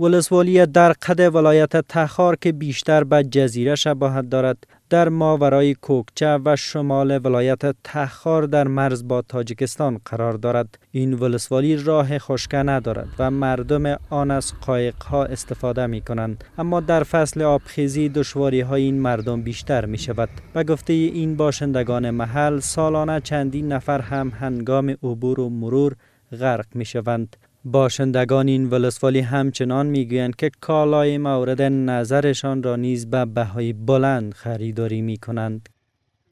ولسوالی در قد ولایت تخار که بیشتر به جزیره شباهت دارد در ماورای کوکچه و شمال ولایت تخار در مرز با تاجیکستان قرار دارد. این ولسوالی راه خشکه ندارد و مردم آن از قایق ها استفاده می کنند اما در فصل آبخیزی دشواری های این مردم بیشتر می شود و گفته این باشندگان محل سالانه چندین نفر هم هنگام عبور و مرور غرق می شوند باشندگان این ولسوالی همچنان می‌گویند که کالای مورد نظرشان را نیز به بهای بلند خریداری می کنند.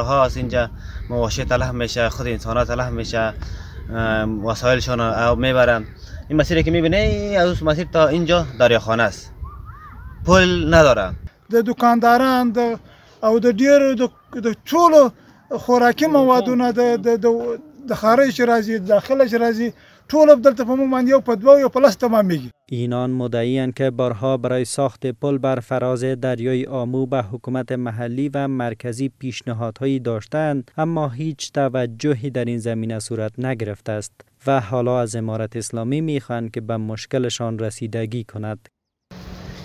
ها از اینجا مواشی تلف میشه خود انسان ها تلف میشه وسایلشان آب می‌برن. این مسیری که می‌بینه از مسیر تا اینجا دریاخانه است. پل نداره د دکانداران د او د ډیرو د ټولو خوراکي موادونه د د خارج راځي داخله راځي ټول دلته په موږ باندې یو په دوه یو په لس تمامېږي. اینان مدعیان که بارها برای ساخت پل بر فراز دریای آمو به حکومت محلی و مرکزی پیشنهادهایی داشتند اما هیچ توجهی در این زمینه صورت نگرفته است و حالا از امارت اسلامی می‌خواهند که به مشکلشان رسیدگی کند.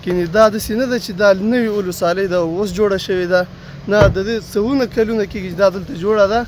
کینی دا د سینه د چې د نوې ولسوالۍ د اوس جوړه شوې ده. نه د دې څونه کلونه کې دا دلته جوړه ده.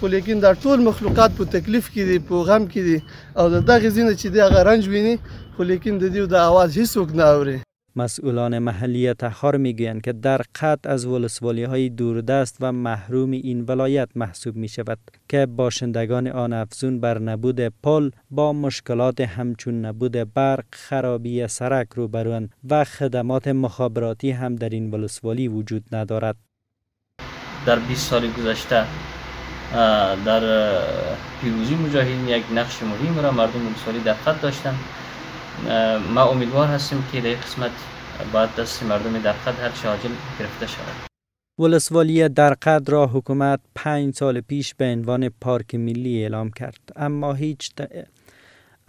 خو لیکن دا ټول مخلوقات په تکلیف کې دي په غم کې دي. او د دغه زینه چې دی هغه رنج ویني خو لیکن د دې د اواز هیڅوک نه اوري. مسئولان محلی تخار می‌گویند که در قطع از ولسوالی های دوردست و محروم این ولایت محسوب می شود که باشندگان آن افزون بر نبود پل با مشکلات همچون نبود برق خرابی سرک روبروند و خدمات مخابراتی هم در این ولسوالی وجود ندارد. در 20 سال گذشته در پیروزی مجاهدین یک نقش مهم را مردم ولسوالی خط داشتن ما امیدوار هستیم که در قسمت باید دست مردم در قد هر عاجل گرفته شود. ولسوالی در قد را حکومت پنج سال پیش به عنوان پارک ملی اعلام کرد اما هیچ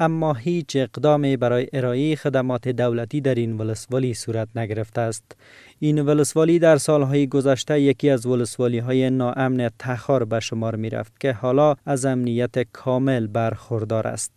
اما هیچ اقدامی برای ارائه خدمات دولتی در این ولسوالی صورت نگرفته است. این ولسوالی در سالهای گذشته یکی از ولسوالی های ناامن تخار به شمار می رفت که حالا از امنیت کامل برخوردار است.